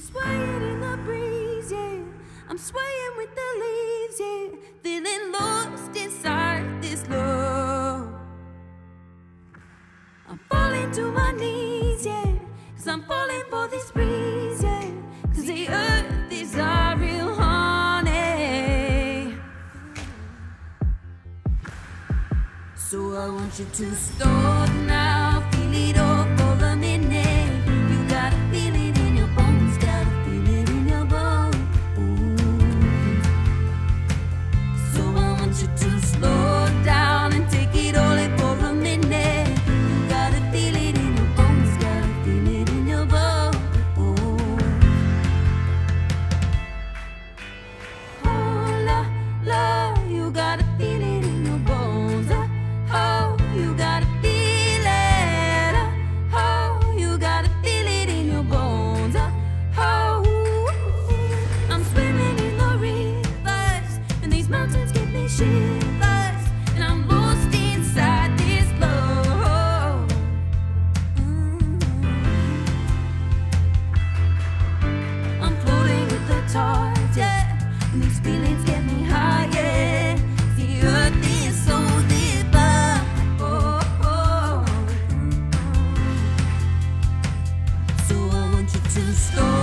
swaying in the breeze, yeah. I'm swaying with the leaves, yeah. Feeling lost inside this love. I'm falling to my knees, yeah. Cause I'm falling for this breeze, yeah. Cause the earth is our real honey. So I want you to start now. to slow.